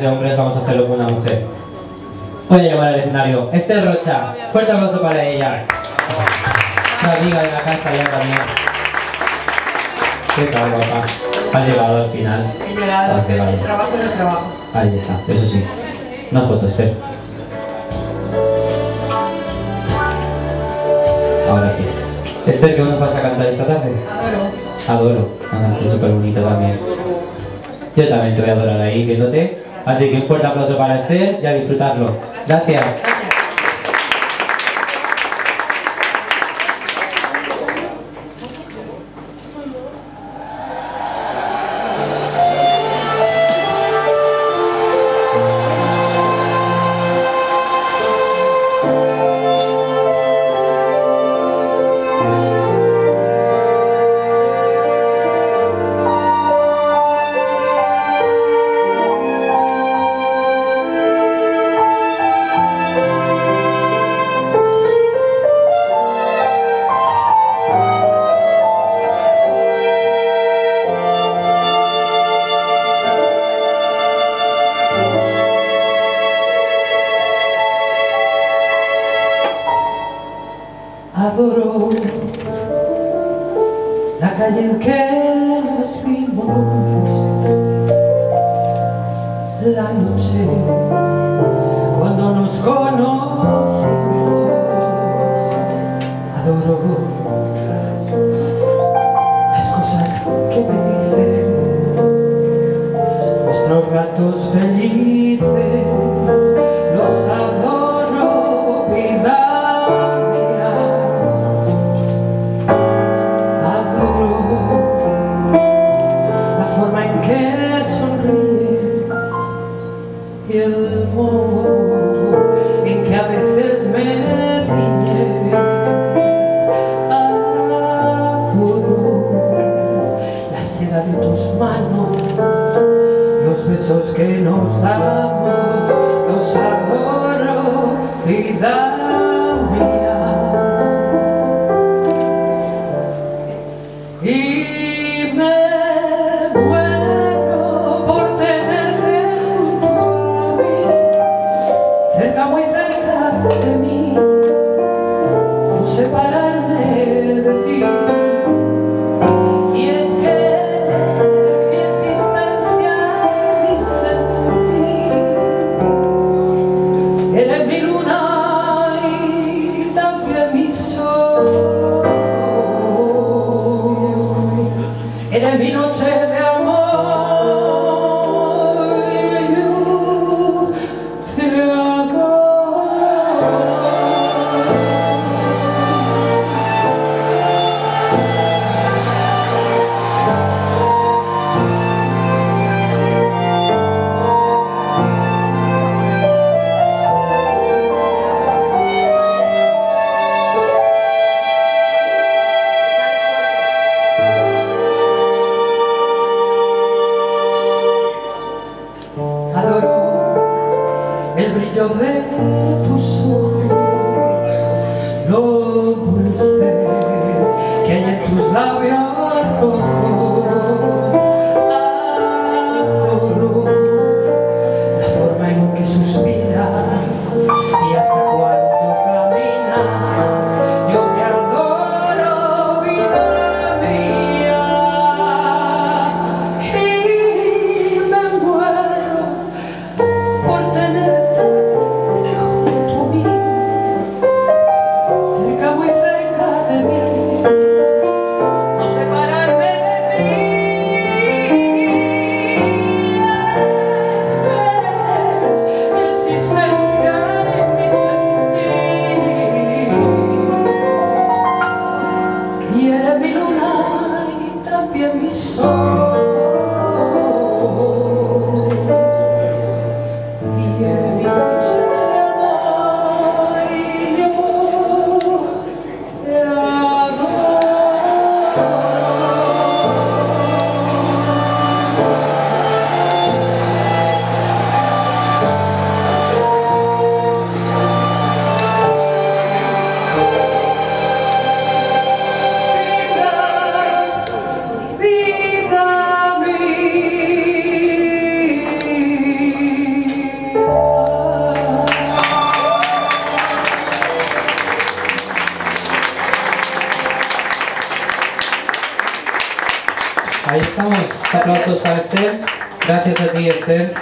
de hombres vamos a hacerlo con una mujer. Voy a llamar al escenario Esther Rocha. Fuerte aplauso para ella. Una amiga de la casa ya también. Qué tal, guapa. Has llegado al final. He llegado, Has llegado. el trabajo es trabajo. Ahí está, eso sí. Una foto, Esther. Ahora sí. Esther, ¿qué nos vas a cantar esta tarde? Adoro. Adoro. Una canción súper bonita también. Yo también te voy a adorar ahí viéndote. Así que un fuerte aplauso para Esther y a disfrutarlo. Gracias. Adoro la calle en que nos vimos, la noche de tus manos, los besos que nos damos, los adoro, vida mía. Y me muero por tenerte junto a mí, cerca, muy cerca de mí, no separarme de ti. Brillo de tus ojos, lo Ahí estamos. Aplausos para Esther. Gracias a ti, Esther.